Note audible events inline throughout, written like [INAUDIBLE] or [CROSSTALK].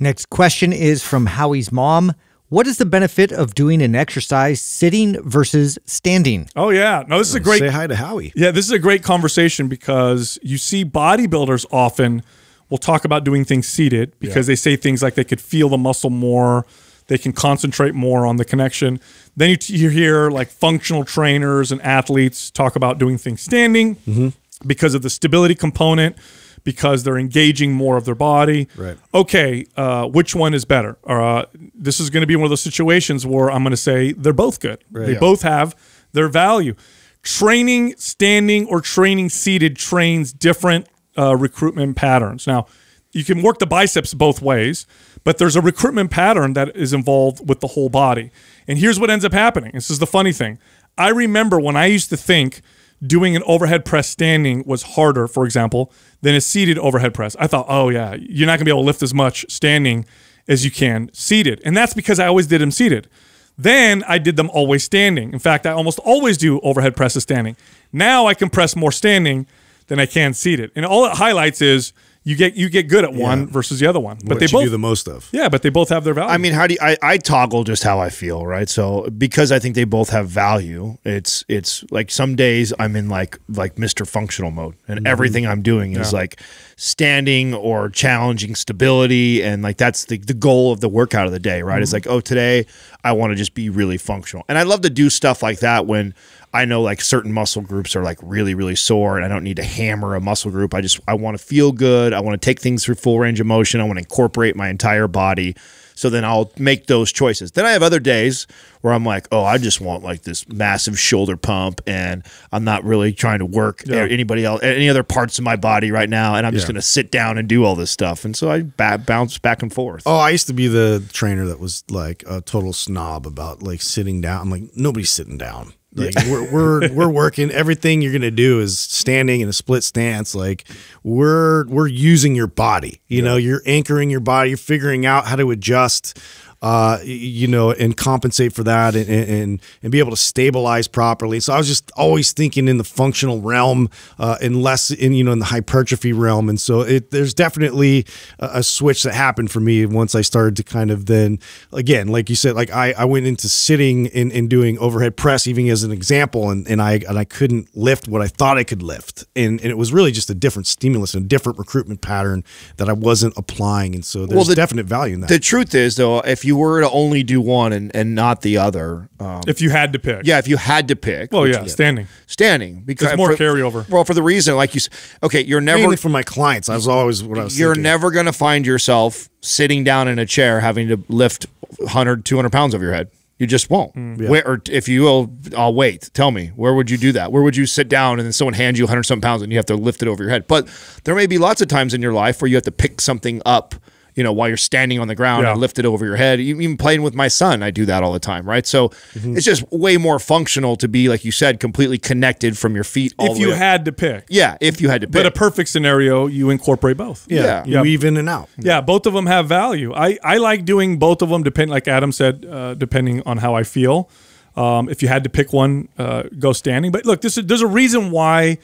Next question is from Howie's mom. What is the benefit of doing an exercise sitting versus standing? Oh yeah, no, this is a great. Say hi to Howie. Yeah, this is a great conversation because you see bodybuilders often will talk about doing things seated because they say things like they could feel the muscle more, they can concentrate more on the connection. Then you, you hear like functional trainers and athletes talk about doing things standing mm-hmm. because of the stability component, because they're engaging more of their body. Right. Okay, uh, which one is better? Uh, this is going to be one of those situations where I'm going to say they're both good. They Yeah. both have their value. Training standing or training seated trains different uh, recruitment patterns. Now, you can work the biceps both ways, but there's a recruitment pattern that is involved with the whole body. And here's what ends up happening. This is the funny thing. I remember when I used to think doing an overhead press standing was harder, for example, than a seated overhead press. I thought, oh yeah, you're not gonna be able to lift as much standing as you can seated. And that's because I always did them seated. Then I did them always standing. In fact, I almost always do overhead presses standing. Now I can press more standing than I can seated. And all it highlights is you get you get good at one versus the other one. But What they both do the most of. Yeah, but they both have their value. I mean, how do you, I, I toggle just how I feel, right? So because I think they both have value, it's it's like some days I'm in like like Mr. Functional mode, and mm-hmm. everything I'm doing is like standing or challenging stability, and like that's the the goal of the workout of the day, right? It's mm-hmm. like oh today I want to just be really functional, and I love to do stuff like that when. I know like certain muscle groups are like really really sore and I don't need to hammer a muscle group. I just I want to feel good. I want to take things through full range of motion. I want to incorporate my entire body. So then I'll make those choices. Then I have other days where I'm like, oh, I just want like this massive shoulder pump, and I'm not really trying to work Yeah. anybody else, any other parts of my body right now, and I'm just Yeah. going to sit down and do all this stuff. And so I bounce back and forth. Oh, I used to be the trainer that was like a total snob about like sitting down. I'm like, nobody's sitting down. Like we're we're [LAUGHS] we're working. Everything you're gonna do is standing in a split stance. Like we're we're using your body. You know, you're anchoring your body. You're figuring out how to adjust. Uh, you know, and compensate for that, and, and and be able to stabilize properly. So I was just always thinking in the functional realm, uh, and less in you know in the hypertrophy realm. And so it there's definitely a, a switch that happened for me once I started to kind of then again, like you said, like I, I went into sitting and, and doing overhead press even as an example, and, and I and I couldn't lift what I thought I could lift, and and it was really just a different stimulus and a different recruitment pattern that I wasn't applying, and so there's the- definite value in that. The truth is, though, if you were to only do one and, and not the other, um, if you had to pick. yeah, if you had to pick, Well, yeah, standing. standing because There's more for- carryover. Well, for the reason, like you, okay, you're never Mainly for my clients, I was always what I was. you're thinking. never going to find yourself sitting down in a chair having to lift 100 200 pounds over your head you just won't Where, or if you will i'll wait tell me where would you do that where would you sit down and then someone hands you 100 something pounds and you have to lift it over your head but there may be lots of times in your life where you have to pick something up you know while you're standing on the ground Yeah. and lift it over your head even playing with my son i do that all the time right so it's just way more functional to be like you said completely connected from your feet all If the you way up. had to pick. yeah if you had to pick But a perfect scenario, you incorporate both. yeah, yeah. you Yeah. weave in and out. Yeah, both of them have value. I, I like doing both of them, depend like Adam said, uh, depending on how I feel. Um, if you had to pick one, uh, go standing. But look, this is, there's a reason why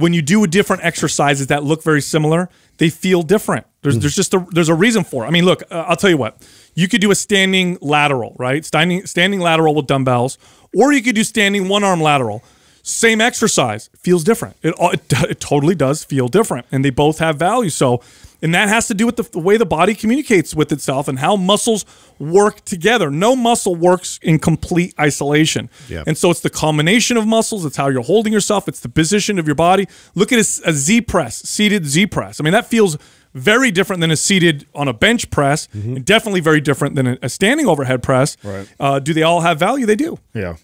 when you do different exercises that look very similar, they feel different. There's there's just a there's a reason for it. I mean, look, uh, I'll tell you what. You could do a standing lateral, right? Standing standing lateral with dumbbells, or you could do standing one arm lateral. Same exercise feels different. It, all- it [LAUGHS] it totally does feel different, and they both have value. So, and that has to do with the, the way the body communicates with itself and how muscles work together. No muscle works in complete isolation. Yep. And so it's the combination of muscles. It's how you're holding yourself. It's the position of your body. Look at a, a Z press, seated Z press. I mean, that feels very different than a seated on a bench press, and definitely very different than a, a standing overhead press. Right. Uh, do they all have value? They do. yeah